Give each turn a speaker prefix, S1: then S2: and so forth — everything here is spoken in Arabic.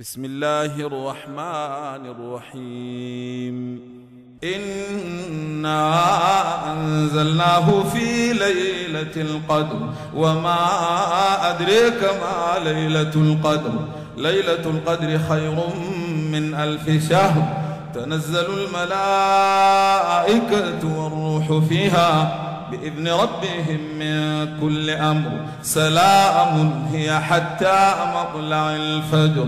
S1: بسم الله الرحمن الرحيم. إنا أنزلناه في ليلة القدر وما أدريك ما ليلة القدر. ليلة القدر خير من ألف شهر. تنزل الملائكة والروح فيها بإذن ربهم من كل أمر. سلام هي حتى مطلع الفجر.